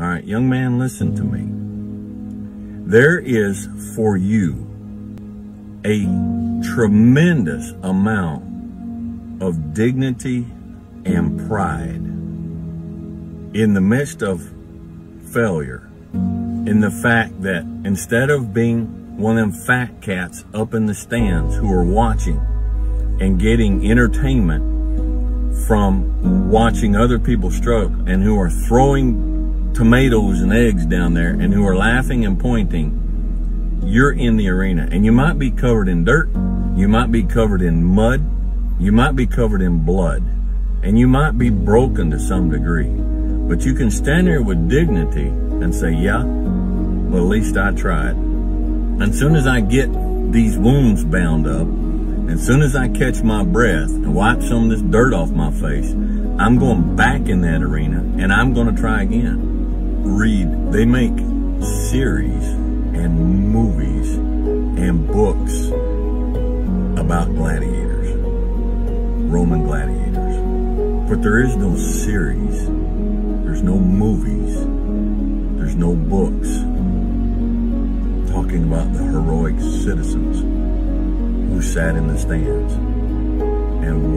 All right, young man, listen to me. There is for you a tremendous amount of dignity and pride in the midst of failure, in the fact that instead of being one of them fat cats up in the stands who are watching and getting entertainment from watching other people struggle and who are throwing tomatoes and eggs down there and who are laughing and pointing, you're in the arena and you might be covered in dirt, you might be covered in mud, you might be covered in blood, and you might be broken to some degree. But you can stand there with dignity and say, yeah, well, at least I tried. And soon as I get these wounds bound up, as soon as I catch my breath and wipe some of this dirt off my face, I'm going back in that arena and I'm going to try again. Read, they make series and movies and books about gladiators, Roman gladiators. But there is no series, there's no movies, there's no books talking about the heroic citizens who sat in the stands and.